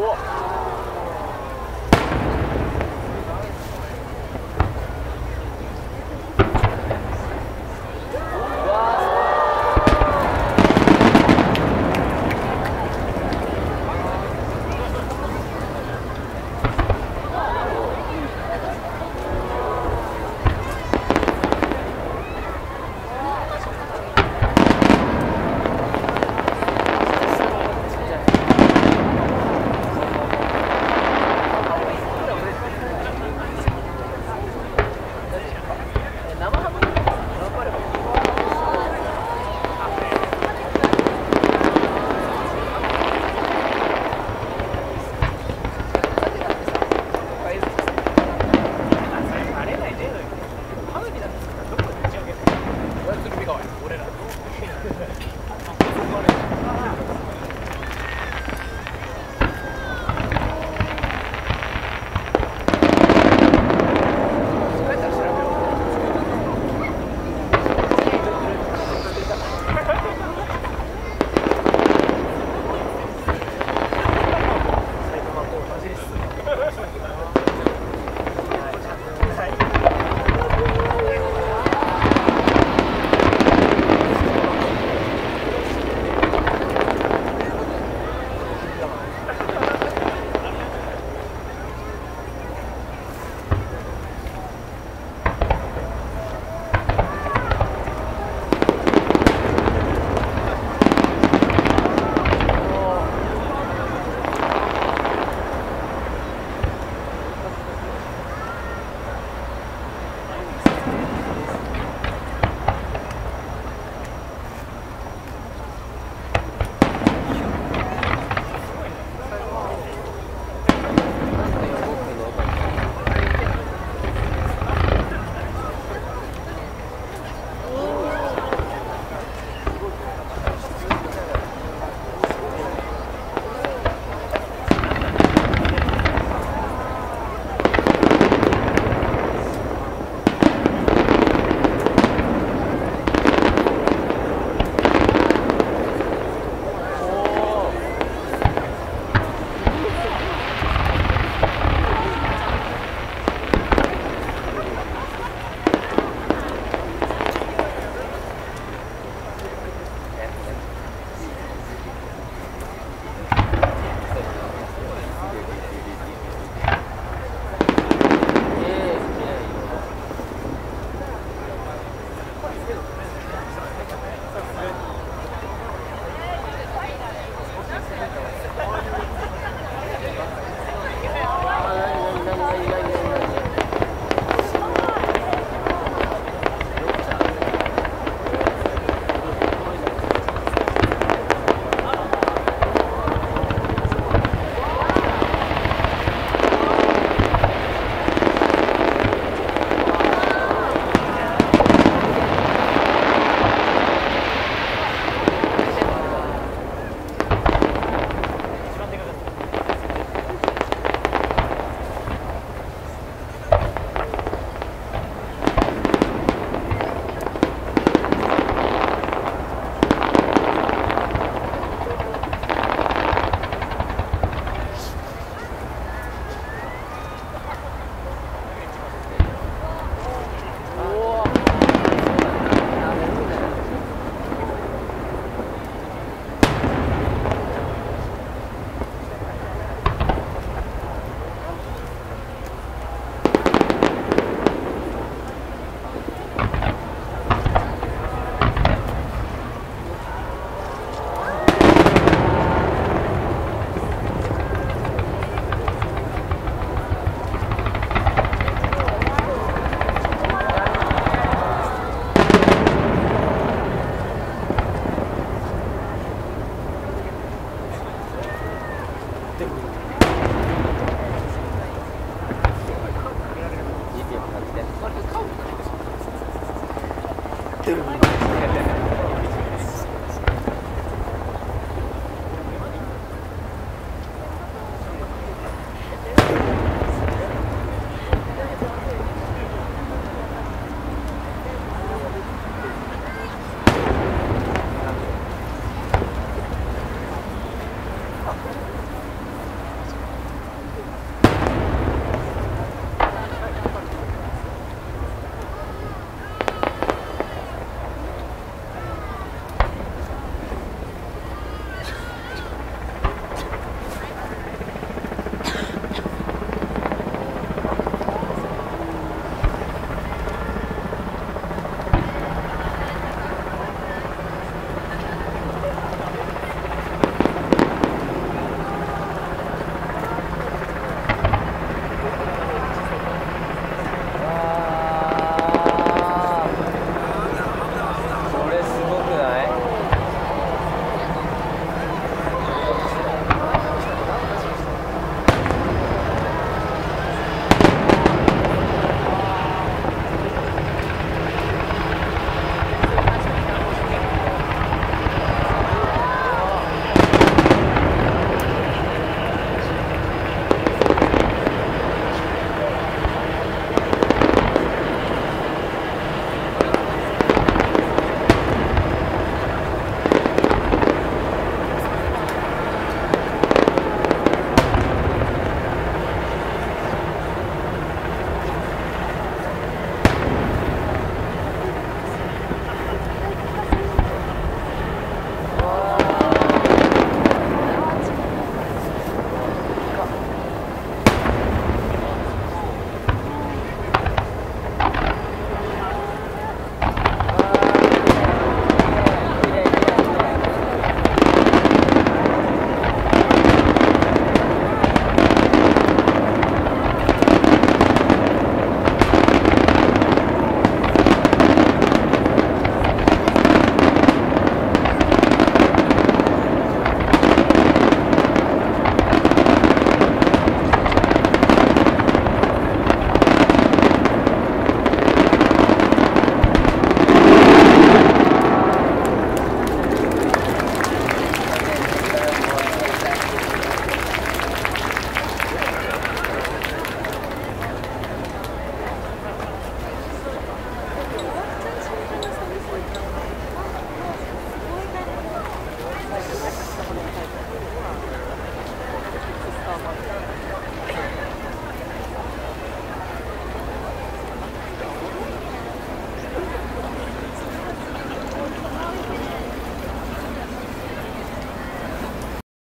お